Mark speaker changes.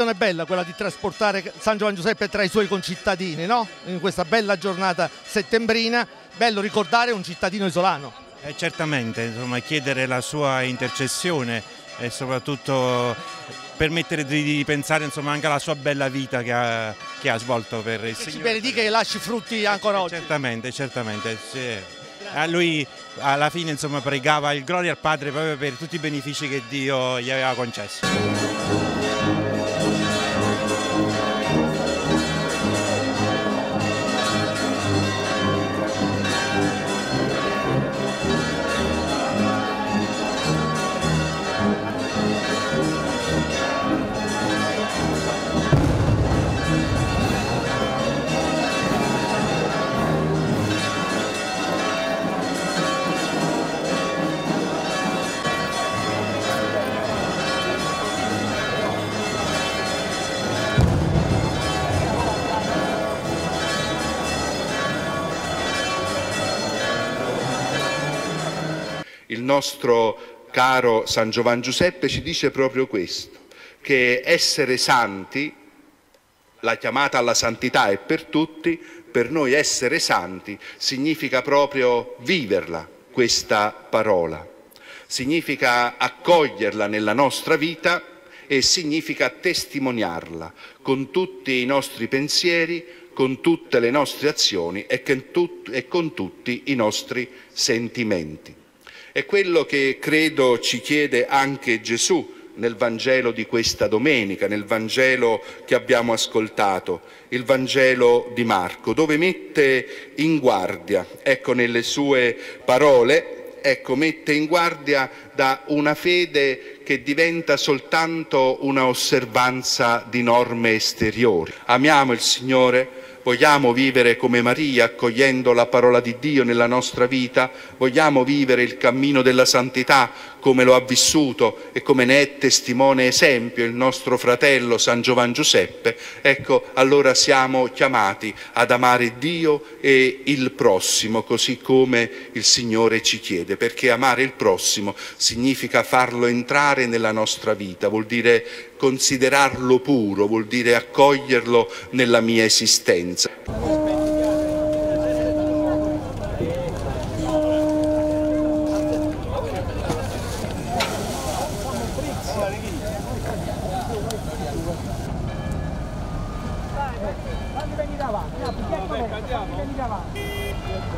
Speaker 1: sensazione bella quella di trasportare San Giovanni Giuseppe tra i suoi concittadini, no? In questa bella giornata settembrina, bello ricordare un cittadino isolano.
Speaker 2: Eh, certamente, insomma, chiedere la sua intercessione e soprattutto permettere di, di pensare insomma, anche alla sua bella vita che ha, che ha svolto per il
Speaker 1: Che ci
Speaker 2: Signore.
Speaker 1: benedica e lasci frutti ancora oggi.
Speaker 2: Certamente, certamente. sì. A lui alla fine insomma, pregava il gloria al Padre proprio per tutti i benefici che Dio gli aveva concesso.
Speaker 3: Il nostro caro San Giovanni Giuseppe ci dice proprio questo, che essere santi, la chiamata alla santità è per tutti, per noi essere santi significa proprio viverla, questa parola. Significa accoglierla nella nostra vita e significa testimoniarla con tutti i nostri pensieri, con tutte le nostre azioni e con tutti i nostri sentimenti. È quello che credo ci chiede anche Gesù nel Vangelo di questa domenica, nel Vangelo che abbiamo ascoltato, il Vangelo di Marco, dove mette in guardia, ecco nelle sue parole, ecco mette in guardia da una fede che diventa soltanto una osservanza di norme esteriori. Amiamo il Signore, Vogliamo vivere come Maria, accogliendo la parola di Dio nella nostra vita? Vogliamo vivere il cammino della santità come lo ha vissuto e come ne è testimone esempio il nostro fratello San Giovanni Giuseppe? Ecco, allora siamo chiamati ad amare Dio e il prossimo, così come il Signore ci chiede, perché amare il prossimo significa farlo entrare nella nostra vita, vuol dire considerarlo puro, vuol dire accoglierlo nella mia esistenza.
Speaker 4: It's Andiamo, andiamo.